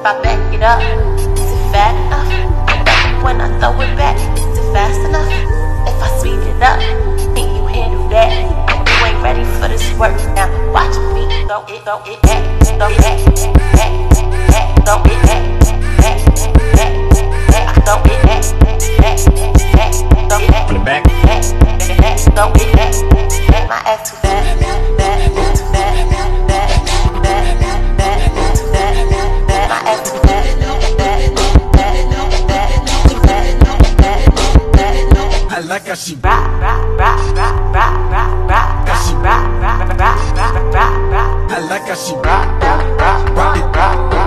it up? Is it fat enough? When I throw it back, is it fast enough? If I speed it up, think you handle that? You ain't ready for this work now. Watch me throw it, throw it back, throw it back, back, back, throw it back, back, back, back, I throw it back, back, back, throw it back, back. back, back, throw it back, back. My ass too fat, like how she back, back, back, back, back, back, back, how she back, back, back, back, back, back, I like how she back, back, back, back, back, back.